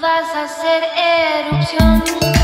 vas a hacer erupción.